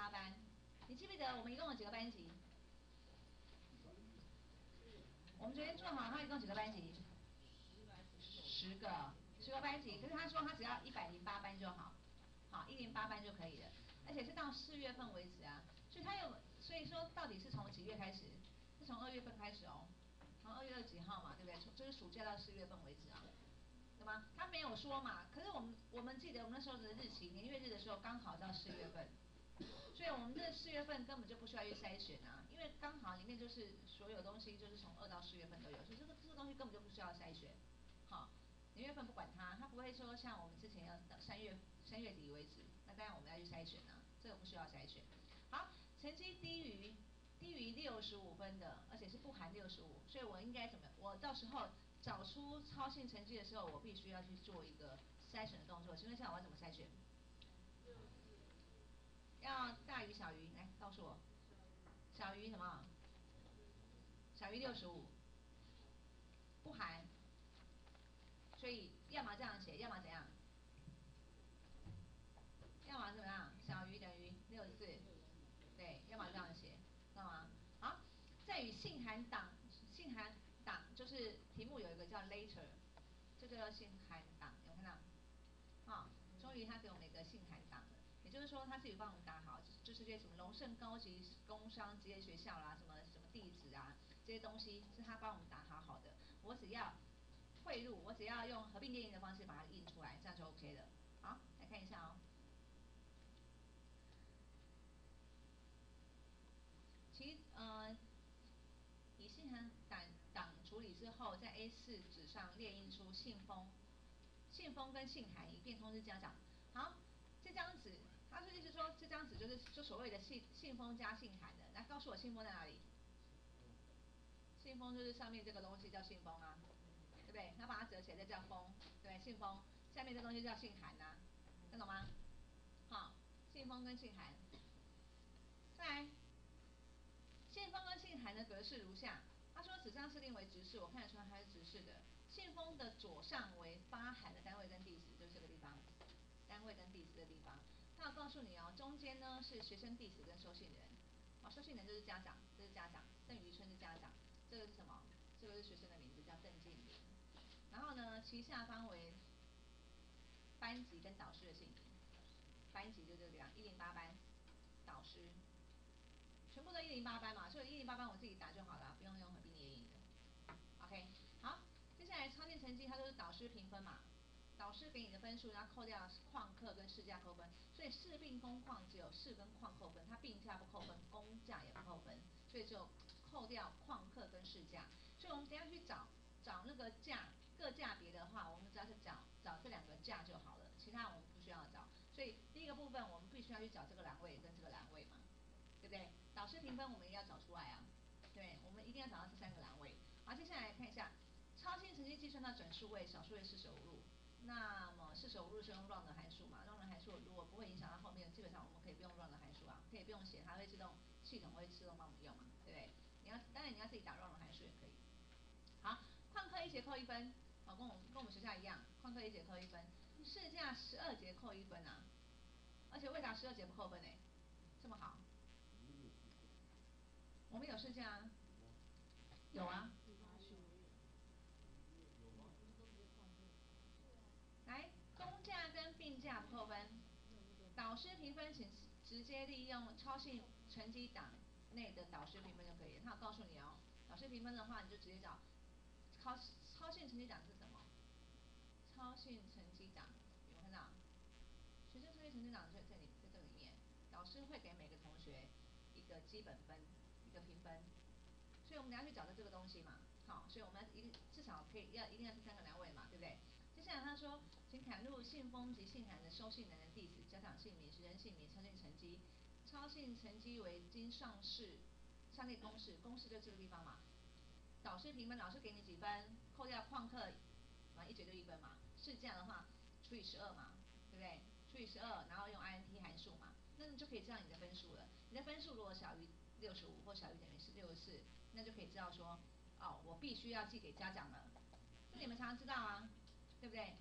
八班。你记不记得我们一共有几个班级？我们昨天做好，他一共几个班级？十个，十个班级。可是他说他只要一百零八班就好，好一零八班就可以了，而且是到四月份为止啊。所以他有，所以说到底是从几月开始？是从二月份开始哦，从二月二几号嘛，对不对？从就是暑假到四月份为止啊，对吗？他没有说嘛，可是我们我们记得我们那时候的日期，年月日的时候刚好到四月份。所以我们这四月份根本就不需要去筛选啊，因为刚好里面就是所有东西就是从二到四月份都有，所以这个这个东西根本就不需要筛选。好，年月份不管它，它不会说像我们之前要到三月三月底为止，那当然我们要去筛选啊，这个不需要筛选。好，成绩低于低于六十五分的，而且是不含六十五，所以我应该怎么？我到时候找出超性成绩的时候，我必须要去做一个筛选的动作。请问一下我要怎么筛选？要大于小于，来告诉我，小于什么？小于六十五，不含，所以要么这样写，要么怎样？要么怎么样？小于等于六十四，对，要么这样写，知道吗？好，在于信函档，信函档就是题目有一个叫 later，这个叫信函档，有看到？好，终于他给我们一个信函说，他自己帮我们打好，就是些什么龙盛高级工商职业学校啦，什么什么地址啊，这些东西是他帮我们打好好的。我只要汇入，我只要用合并列印的方式把它印出来，这样就 OK 了。好，来看一下哦。其呃，以信函档档处理之后，在 A4 纸上列印出信封，信封跟信函一并通知家长。好。这张纸，意思说这张纸就是就所谓的信信封加信函的，来告诉我信封在哪里？信封就是上面这个东西叫信封啊，对不对？那把它折起来再叫封，对，信封下面这东西叫信函呐，听懂吗？好，信封跟信函，再来，信封跟信函的格式如下。他说纸上设定为直式，我看得出来它是直式的。信封的左上为发函的单位跟地址，就是这个地方。单位跟地址的地方，他要告诉你哦，中间呢是学生地址跟收信人，好，收信人就是家长，这是家长，邓于春是家长，这个是什么？这个是学生的名字叫邓静，然后呢，其下方为班级跟导师的姓名，班级就这个地方，一零八班，导师，全部都一零八班嘛，所以一零八班我自己打就好了，不用用合并列印的，OK，好，接下来超线成绩它都是导师评分嘛。导师给你的分数，然后扣掉旷课跟试驾扣分，所以试并工旷只有试跟旷扣分，它并价不扣分，公价也不扣分，所以就扣掉旷课跟试驾。所以我们等下去找找那个价各价别的话，我们只要是找找这两个价就好了，其他我们不需要找。所以第一个部分我们必须要去找这个栏位跟这个栏位嘛，对不对？导师评分我们也要找出来啊，对，我们一定要找到这三个栏位。好，接下来看一下超新成绩计算到整数位，小数位四舍五入。那么四舍五入是用 run 的函数嘛 run 的函数如果不会影响到后面，基本上我们可以不用 run 的函数啊，可以不用写，它会自动系统会自动帮我们用嘛，对不对？你要当然你要自己打 run 的函数也可以。好，旷课一节扣一分，好，跟我们跟我们学校一样，旷课一节扣一分，试驾十二节扣一分啊，而且为啥十二节不扣分呢？这么好？我们有试驾，有啊。来，公价跟病假不扣分，导师评分请直接利用超信成绩档内的导师评分就可以。他告诉你哦，导师评分的话，你就直接找超超信成绩档是什么？超信成绩档有没有看到？学生超信成绩档在这里，在这里面，导师会给每个同学一个基本分，一个评分。所以我们等下去找到这个东西嘛，好，所以我们一至少可以要一定要是三个单位嘛，对不对？接下来他说，请砍入信封及信函的收信人的地址、家长姓名、学生姓名、超信成绩。超信成绩为经上市上列公式，公式就这个地方嘛。导师评分，老师给你几分，扣掉旷课，啊一节就一分嘛。是这样的话除以十二嘛，对不对？除以十二，然后用 int 函数嘛，那你就可以知道你的分数了。你的分数如果小于六十五或小于等于是六十四，那就可以知道说，哦，我必须要寄给家长了。这你们常常知道啊。对不对？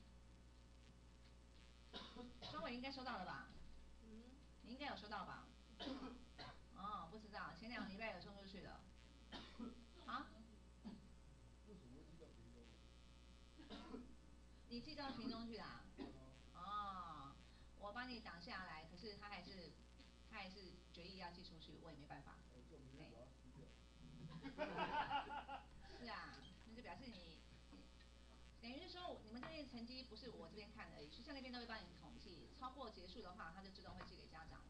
双伟应该收到了吧？你应该有收到吧？哦，不知道前两个礼拜有送出去的。好，你寄到群中去的。哦，我帮你挡下来。可是他还是他还是决意要寄出去，我也没办法。是啊，那就表示你等于是说你们这些成绩不是我这边看的，学校那边都会帮你。超过结束的话，他就自动会寄给家长了。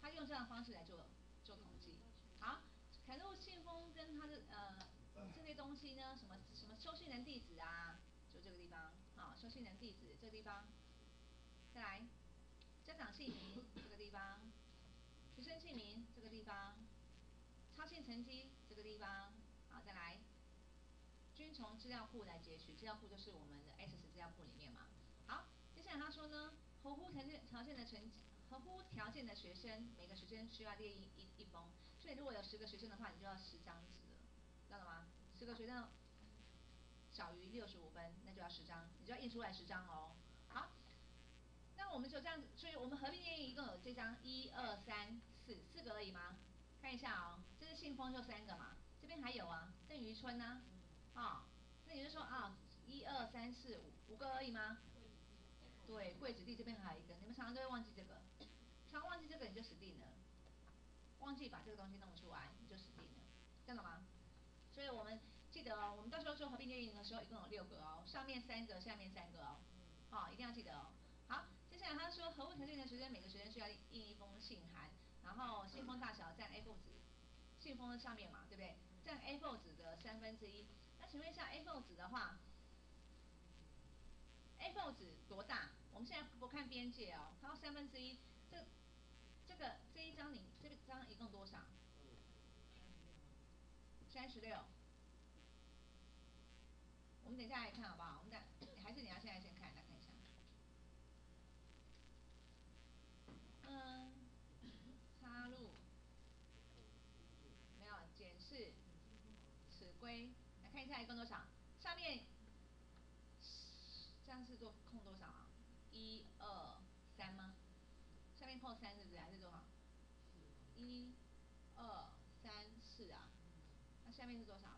他用这样的方式来做做统计。好，凯路信封跟他的呃这些东西呢，什么什么收信人地址啊，就这个地方，好，收信人地址这个地方，再来，家长姓名这个地方，学生姓名这个地方，超信成绩这个地方，好，再来，均从资料库来截取，资料库就是我们的 S 资料库里面嘛。好，接下来他说呢，合乎条件条件的成。合乎条件的学生，每个学生需要列印一一封，所以如果有十个学生的话，你就要十张纸，知道了吗？十个学生小于六十五分，那就要十张，你就要印出来十张哦。好，那我们就这样子，所以我们合并列印一共有这张一二三四四个而已吗？看一下哦，这是信封就三个嘛，这边还有啊，邓于春呢，啊，那你就说啊，一二三四五五个而已吗？对，柜子地这边还有一个，你们常常都会忘记这个，常忘记这个你就死定了，忘记把这个东西弄出来你就死定了，知道吗？所以我们记得哦，我们到时候做合并列印的时候一共有六个哦，上面三个，下面三个哦，好，一定要记得哦。好，接下来他说，合乎条件的学生每个学生需要印一封信函，然后信封大小占 A4 纸，信封的上面嘛，对不对？占 A4 纸的三分之一。那请问一下 A4 纸的话，A4 纸多大？我们现在不看边界哦，它要三分之一，这这个这一张你这张一共多少？三十六。我们等一下来看好不好？我们等还是你要现在先看，来看一下。嗯，插入，没有检视，尺规，来看一下一共多少？上面这样是做空多少啊？一二三吗？下面扣三是不是还是多少？一、二、三、四啊，那下面是多少？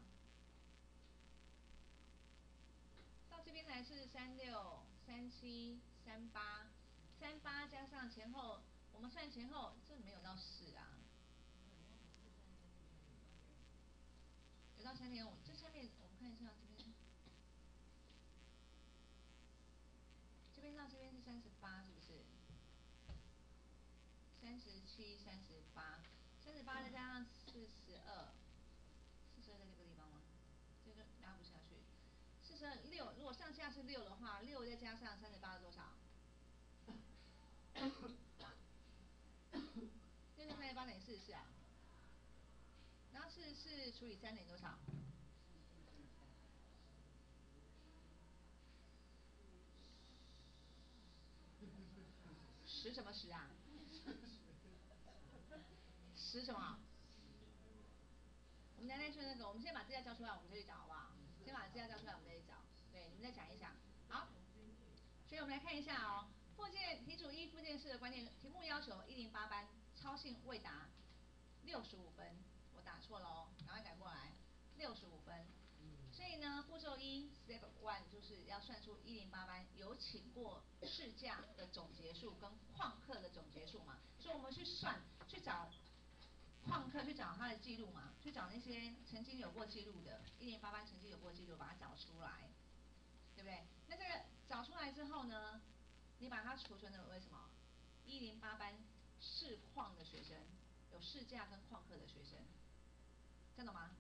到这边来是三六、三七、三八，三八加上前后，我们算前后，这没有到四啊。有到三点五，这下面我们看一下这边。这边到这边是三十八，是不是？三十七、三十八，三十八再加上四十二，四十二在这个地方吗？这个拉不下去。四十二六，如果上下是六的话，六再加上三十八是多少？六加三十八等于四十四啊。然后四十四除以三等于多少？十什么十啊？十什么？我们来来说那个，我们先把资料交出来，我们再去找好不好？先把资料交出来，我们再去找。对，你们再想一想。好，所以我们来看一下哦。附件题组一附件四的关键题目要求一零八班超信未达六十五分，我打错了哦，赶快改过来，六十五分。所以呢，步骤一 step one 就是要算出一零八班有请过试驾的总结数跟旷课的总结数嘛，所以我们去算去找旷课去找他的记录嘛，去找那些曾经有过记录的，一零八班曾经有过记录，把它找出来，对不对？那这个找出来之后呢，你把它储存的为什么？一零八班试旷的学生，有试驾跟旷课的学生，听懂吗？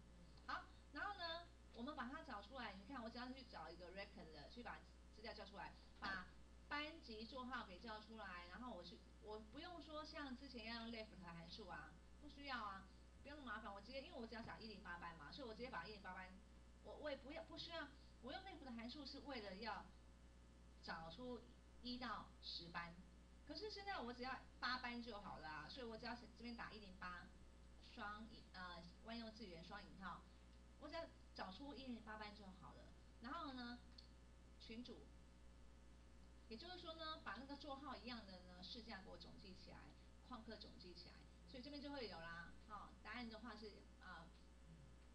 好，然后呢？我们把它找出来，你看我只要去找一个 record 的，去把资料叫出来，把班级座号给叫出来，然后我去，我不用说像之前要用 left 函数啊，不需要啊，不用那么麻烦，我直接因为我只要找一零八班嘛，所以我直接把一零八班，我我也不要不需要，我用内部的函数是为了要找出一到十班，可是现在我只要八班就好了啊，所以我只要这边打一零八双引呃万用字元双引号，我只要。找出一零八班就好了，然后呢，群主，也就是说呢，把那个座号一样的呢试驾给我总计起来，旷课总计起来，所以这边就会有啦，好，答案的话是啊，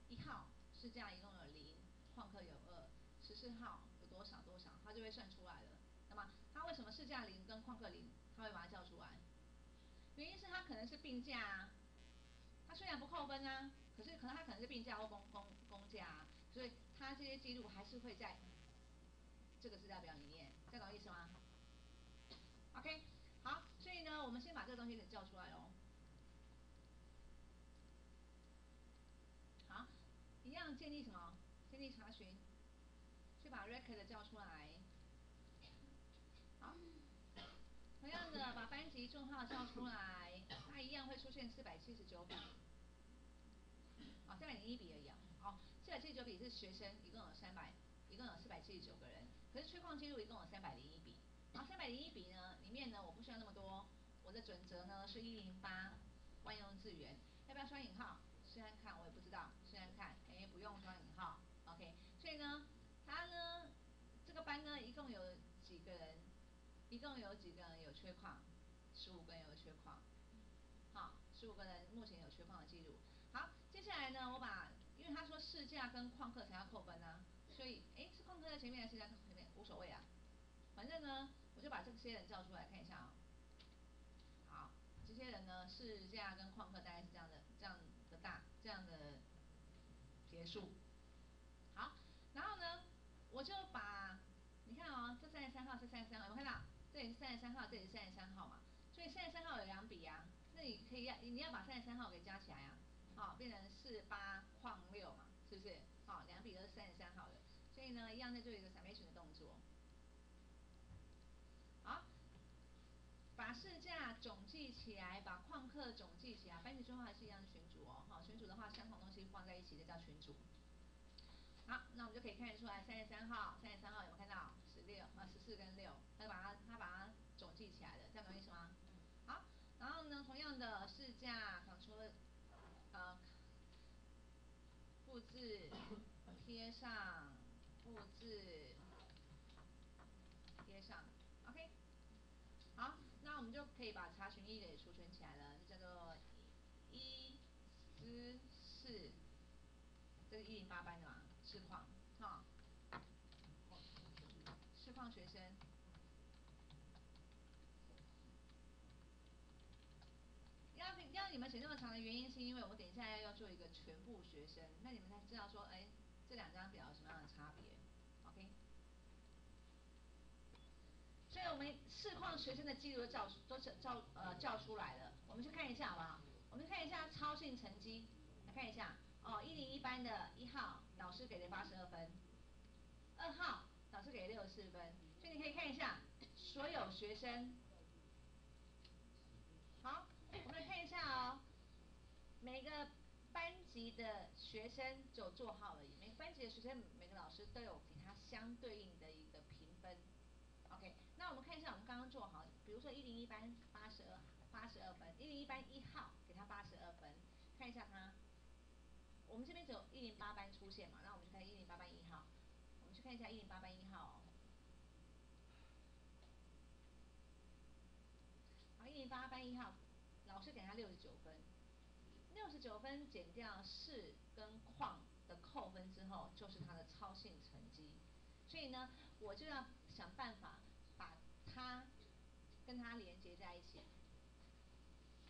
一号试驾一共有零，旷课有二，十四号有多少？多少，它就会算出来了。那么它为什么市价零跟旷课零，它会把它叫出来？原因是它可能是病假啊，它虽然不扣分啊，可是可能它可能是病假或公公公假啊，所以它这些记录还是会在这个资料表里面，这懂意思吗？OK，好，所以呢，我们先把这个东西给叫出来哦。好，一样建立什么？建立查询，去把 record 叫出来。好，同样的把班级座号叫出来，它一样会出现四百七十九笔。啊，三百零一笔而已啊。好，四百七十九笔是学生，一共有三百，一共有四百七十九个人。可是催矿记录一共有三百零一笔。然后三百零一笔呢，里面呢我不需要那么多，我的准则呢是一零八万用字元，要不要双引号？虽然看，我也不知道，试看看，哎，不用双引号，OK。所以呢，它呢这个班呢一共有几个人？一共有几个人有缺矿？十五个人有缺矿。好，十五个人目前有缺矿的记录。好，接下来呢，我把，因为他说试驾跟旷课才要扣分啊，所以，哎，是旷课在前面还是试驾前面？无所谓啊，反正呢，我就把这些人叫出来看一下啊。好，这些人呢，试驾跟旷课大概是这样的，这样的大，这样的结束。好，然后呢，我就把，你看哦，这三十三号是三十三号，有没有看到？三十三号，这里是三十三号嘛，所以三十三号有两笔啊，那你可以要，你要把三十三号给加起来啊，好，变成四八矿六嘛，是不是？好，两笔都是三十三号的，所以呢，一样在做一个 summation 的动作。好，把市价总计起来，把旷课总计起来，班级座号还是一样的群组哦，好，群组的话，相同东西放在一起，就叫群组。好，那我们就可以看得出来，三十三号，三十三号有没有看到？十六啊，十四跟六，他把它他把它总计起来的，这样懂意思吗？好，然后呢，同样的市价，除了呃复制贴上，复制贴上，OK。好，那我们就可以把查询一给储存起来了，就叫做一之四，这是一零八班的嘛，市况，哈，市况学生。要要你们写这么长的原因，是因为我们等一下要要做一个全部学生，那你们才知道说，哎，这两张表有什么样的差别，OK。所以我们市况学生的记录都叫都是叫呃叫出来了，我们去看一下好不好？我们看一下超性成绩，来看一下哦，一零一班的一号老师给了八十二分，二号老师给六十四分，所以你可以看一下所有学生。好，我们来看一下哦，每个班级的学生就做好了，每个班级的学生每个老师都有给他相对应的一个评分。OK，那我们看一下，我们刚刚做好，比如说一零一班八十二，八十二分，一零一班一号给他八十二分，看一下他，我们这边只有一零八班出现嘛，那我们就看一零八班一号，我们去看一下一零八班一号。好，一零八班一号，老师给他六十九，九分减掉市跟矿的扣分之后，就是他的超性成绩，所以呢，我就要想办法把。它跟它连接在一起，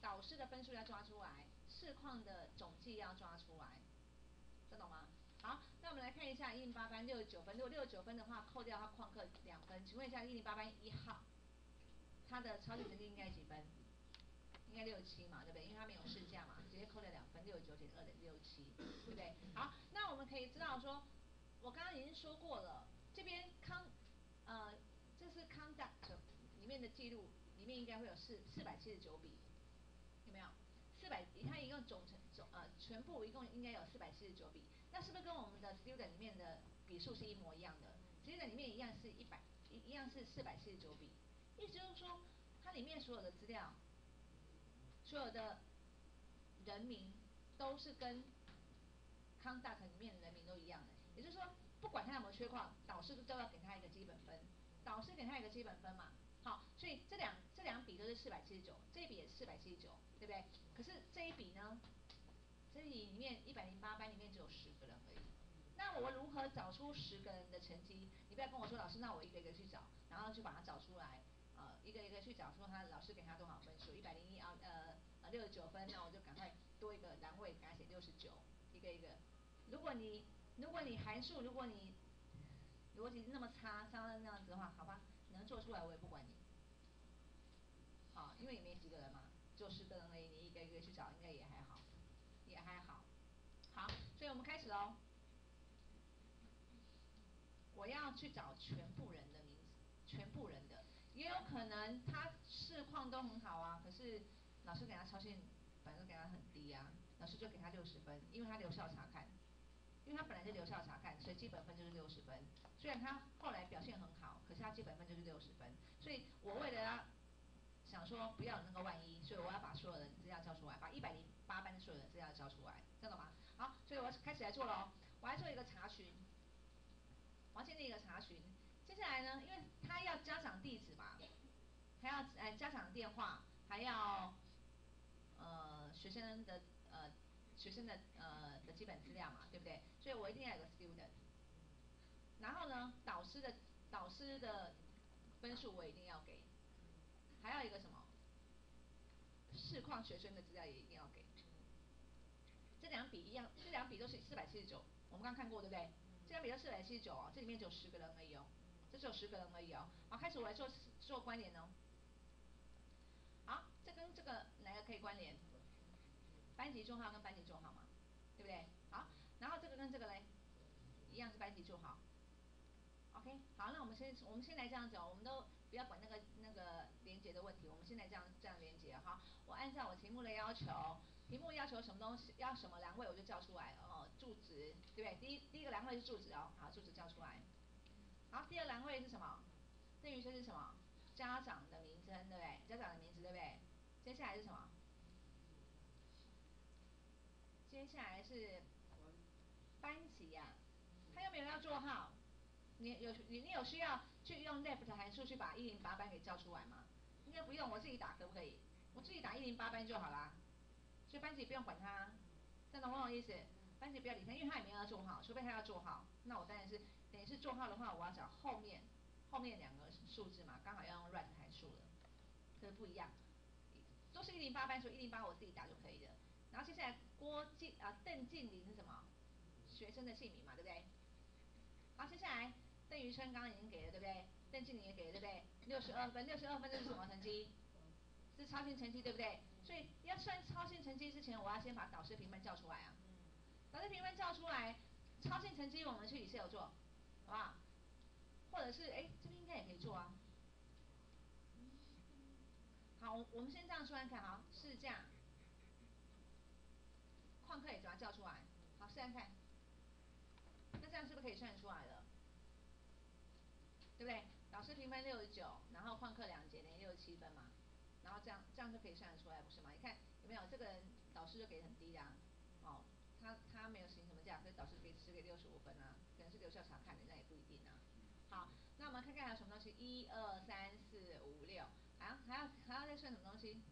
导师的分数要抓出来，市况的总计要抓出来，听懂吗？好，那我们来看一下一零八班六十九分，如果六十九分的话，扣掉它旷课两分，请问一下一零八班一号，他的超性成绩应该几分？应该六七嘛，对不对？因为他没有试驾嘛，直接扣了两分，六十九减二等于六七，对不对？好，那我们可以知道说，我刚刚已经说过了，这边康，呃。这是 conduct 里面的记录，里面应该会有四四百七十九笔，有没有？四百，它一共总成总呃全部一共应该有四百七十九笔，那是不是跟我们的 student 里面的笔数是一模一样的？student 里面一样是一百一一样是四百七十九笔，意思就是说，它里面所有的资料，所有的人名都是跟 conduct 里面的人名都一样的，也就是说，不管他有没有缺矿，导师都要给他一个基本分。导师给他一个基本分嘛，好，所以这两这两笔都是四百七十九，这一笔也是四百七十九，对不对？可是这一笔呢，这里里面一百零八班里面只有十个人而已，那我如何找出十个人的成绩？你不要跟我说老师，那我一个一个去找，然后就把它找出来，一个一个去找说他老师给他多少分数，一百零一啊，呃，呃六十九分，那我就赶快多一个栏位给他写六十九，一个一个。如果你如果你函数如果你逻辑那么差，差到那样子的话，好吧，能做出来我也不管你。好，因为也没几个人嘛，就十个人而已，你一个一个去找，应该也还好，也还好。好，所以我们开始喽。我要去找全部人，也有可能他市况都很好啊，可是老师给他超线，反正给他很低啊，老师就给他六十分，因为他留校查看，因为他本来就留校查看，所以基本分就是六十分。虽然他后来表现很好，可是他基本分就是六十分，所以我为了要想说不要有那个万一，所以我要把所有的资料交出来，把一百零八班的所有人资料交出来，知道吗？好，所以我开始来做喽，我来做一个查询。我要建立一个查询，接下来呢，因为他要家长地址嘛，还要呃家长电话，还要呃学生的呃学生的呃的基本资料嘛，对不对？所以我一定要有个 student。然后呢，导师的导师的分数我一定要给，还要一个什么？市况学生的资料也一定要给。这两笔一样，这两笔都是四百七十九，我们刚看过对不对？这两笔都四百七十九哦，这里面只有十个人而已哦，这只有十个人而已哦。好，开始我来做做关联哦。好，这跟这个哪个可以关联？班级座号跟班级座号嘛，对不对？好，然后这个跟这个嘞，一样是班级座号。OK，好，那我们先我们先来这样子哦，我们都不要管那个那个连接的问题，我们现在这样这样连接哈。我按照我题目的要求。题目要求什么东西？要什么栏位我就叫出来哦，住址对不对？第一第一个栏位是住址哦，好，住址叫出来。好，第二栏位是什么？邓于生是什么？家长的名称对不对？家长的名字对不对？接下来是什么？接下来是班级呀，他有没有要座号？你有你你有需要去用 left 函数去把一零八班给叫出来吗？应该不用，我自己打可不可以？我自己打一零八班就好啦。所以班级不用管他，这样懂不懂意思？班级不要理他，因为他也没有要做好，除非他要做好，那我当然是是做号的话，我要找后面后面两个数字嘛，刚好要用 right 函数了，可是不一样，都是一零八班，所以一零八我自己打就可以了。然后接下来郭静啊邓静玲是什么？学生的姓名嘛，对不对？好，接下来邓宇春刚刚已经给了，对不对？邓静玲也给了，对不对？六十二分，六十二分这是什么成绩？是超线成绩，对不对？所以要算超线成绩之前，我要先把导师评分叫出来啊。导师评分叫出来，超线成绩我们去 Excel 做，好不好？或者是哎，这边应该也可以做啊。好，我们先这样说来看啊，试驾，旷课也把它叫出来，好，试看看。那这样是不是可以算出来了？对不对？导师评分六十九，然后旷课两节等于六十七分嘛。然后这样这样就可以算得出来，不是吗？你看有没有这个人导师就给很低呀？哦，他他没有行什么价，所以导师给只给六十五分啊，可能是留校查看的，那也不一定啊。好，那我们看看还有什么东西？一二三四五六，还要还要还要再算什么东西？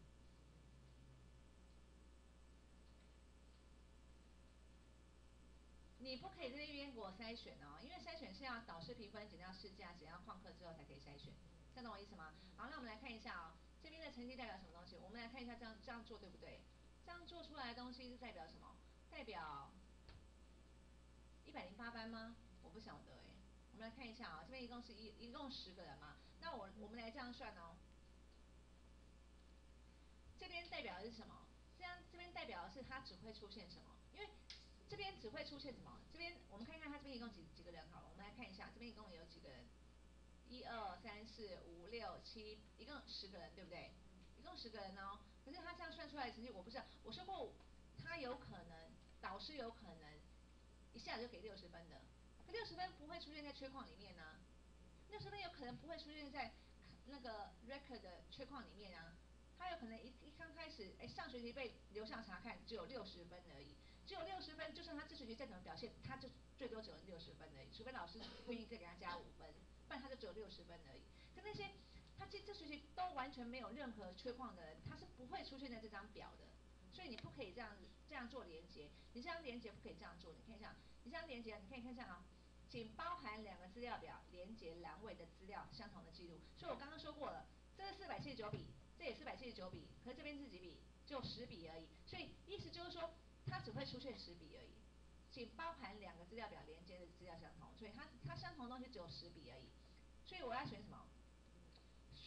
你不可以在那边给我筛选哦，因为筛选是要导师评分减掉试驾减掉旷课之后才可以筛选，这样懂我意思吗？好，那我们来看一下哦。这边的成绩代表什么东西？我们来看一下，这样这样做对不对？这样做出来的东西是代表什么？代表一百零八班吗？我不晓得哎。我们来看一下啊，这边一共是一一共十个人嘛。那我我们来这样算哦。这边代表的是什么？这样这边代表的是它只会出现什么？因为这边只会出现什么？这边我们看看它这边一共几几个人好了，我们来看一下这边一共有几个人。一二三四五六七，一共十个人，对不对？一共十个人哦。可是他这样算出来的成绩，我不知道。我说过，他有可能导师有可能一下子就给六十分的，可六十分不会出现在缺矿里面呢。六十分有可能不会出现在那个 record 的缺矿里面啊。他有可能一一刚开始，哎，上学期被留校查看只有六十分而已，只有六十分，就算他这学期再怎么表现，他就最多只有六十分而已，除非老师愿意再给他加五分。不然他就只有六十分而已。跟那些他这这学期都完全没有任何缺矿的人，他是不会出现在这张表的。所以你不可以这样子，这样做连接，你这样连接不可以这样做，你看一下，你这样连接，你可以看一下啊，仅包含两个资料表连接栏位的资料相同的记录。所以我刚刚说过了，这是四百七十九笔，这也四百七十九笔，可这边是几笔？就十笔而已。所以意思就是说，它只会出现十笔而已，仅包含两个资料表连接的资料相同，所以它它相同的东西只有十笔而已。所以我要选什么？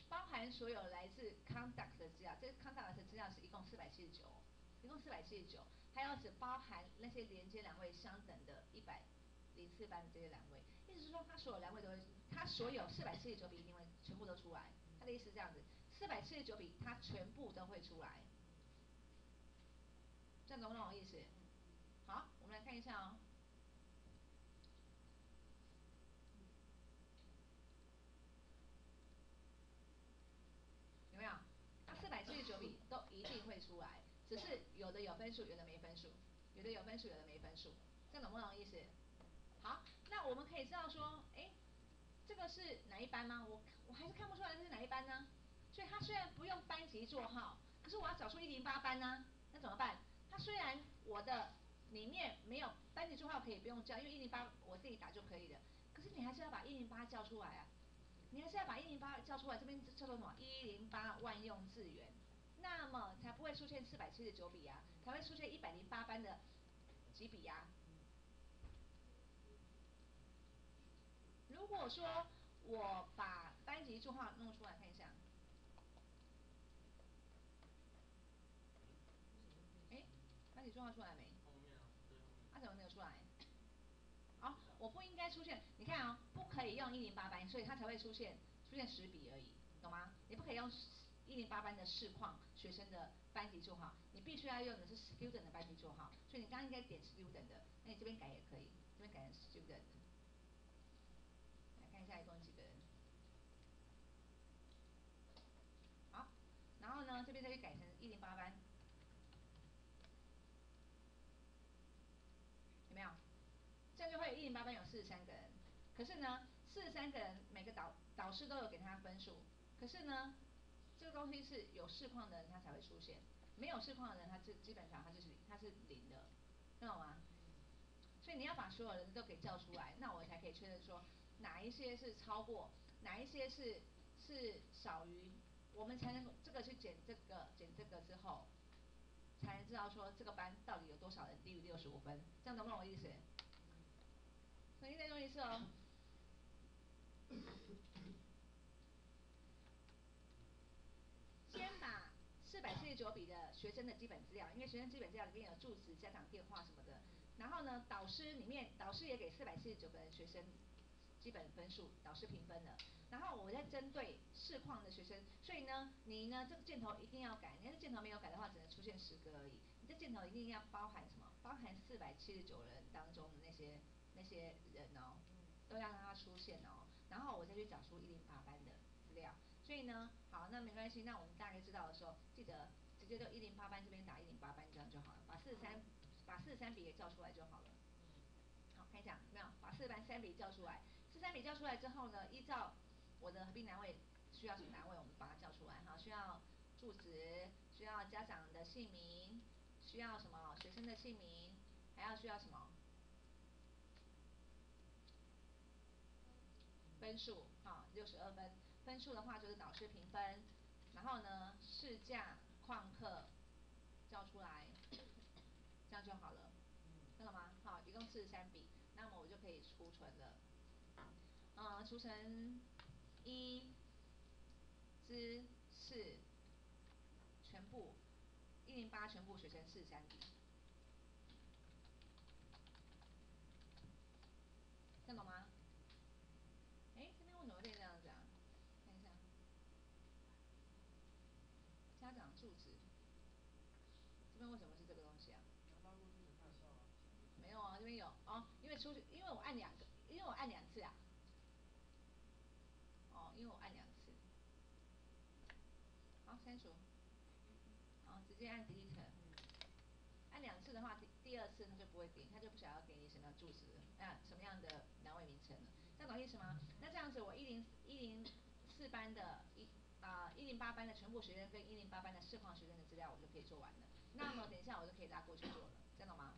包含所有来自 conduct 的资料，这 conduct 的资料是一共四百七十九，一共四百七十九，还有只包含那些连接两位相等的一百零四班的这些两位，意思是说它所有两位都会，它所有四百七十九笔一定会全部都出来，它的意思是这样子，四百七十九笔它全部都会出来，这样懂不懂意思？好，我们来看一下哦。有没有？它四百七十九笔都一定会出来，只是有的有分数，有的没分数，有的有分数，有的没分数，这样懂不懂意思？我们可以知道说，哎，这个是哪一班吗？我我还是看不出来这是哪一班呢？所以它虽然不用班级座号，可是我要找出一零八班呢，那怎么办？它虽然我的里面没有班级座号可以不用叫，因为一零八我自己打就可以了，可是你还是要把一零八叫出来啊。你还是要把一零八叫出来，这边叫做什么？一零八万用字元，那么才不会出现四百七十九笔啊，才会出现一百零八班的几笔呀？如果说我把班级座号弄出来看一下，哎，班级座号出来没？他怎么没有出来？好，我不应该出现，你看啊，不可以用一零八班，所以它才会出现出现十笔而已，懂吗？你不可以用一零八班的市况学生的班级座号，你必须要用的是 student 的班级座号，所以你刚刚应该点 student 的，那你这边改也可以，这边改成 student。来看一下一共几个人。好，然后这边再去改成一零八班，有没有？这样就会有一零八班有四十三个人，可是呢，四十三个人每个导导师都有给他分数，可是呢，这个东西是有试况的人他才会出现，没有试况的人他就基本上他就是他是零的，听懂吗？所以你要把所有人都给叫出来，那我才可以确认说哪一些是超过，哪一些是是少于，我们才能这个去检这个减这个之后，才能知道说这个班到底有多少人低于六十五分，这样懂不懂我意思？重新再说一次哦。先把四百七十九笔的学生的基本资料，因为学生基本资料里面有住址、家长电话什么的，然后呢，导师里面导师也给四百七十九个学生基本分数，导师评分的。然后我再针对市况的学生，所以呢，你呢这个箭头一定要改，你这箭头没有改的话，只能出现十个而已。你这箭头一定要包含什么？包含四百七十九人当中的那些。那些人哦，都要让他出现哦，然后我再去找出一零八班的资料。所以呢，好，那没关系，那我们大概知道的时候，记得直接就一零八班这边打一零八班这样就好了，把四十三把四十三笔也叫出来就好了。好，看一下没有？把四十三三笔叫出来，四十三笔叫出来之后呢，依照我的合并单位需要什么单位，我们把它叫出来哈，需要住址，需要家长的姓名，需要什么学生的姓名，还要需要什么？分数，好，六十二分。分数的话就是导师评分，然后呢，试驾旷课叫出来，这样就好了，看到吗？好，一共四十三笔，那么我就可以储存了。嗯，储存一之四，零八全部学成四十三笔，听懂吗？哎，这边为什么变这样子啊？看一下，家长住址，这边为什么是这个东西啊？没有啊，这边有哦，因为出去，因为我按两个，因为我按两次啊。哦，因为我按两次。好，删除。直接按 delete。按两次的话，第第二次他就不会点，他就不想要给你什么住址，啊，什么样的单位名称了。这样懂意思吗？那这样子，我一零一零四班的一啊一零八班的全部学生跟一零八班的市况学生的资料，我就可以做完了。那么等一下我就可以拉过去做了。这样懂吗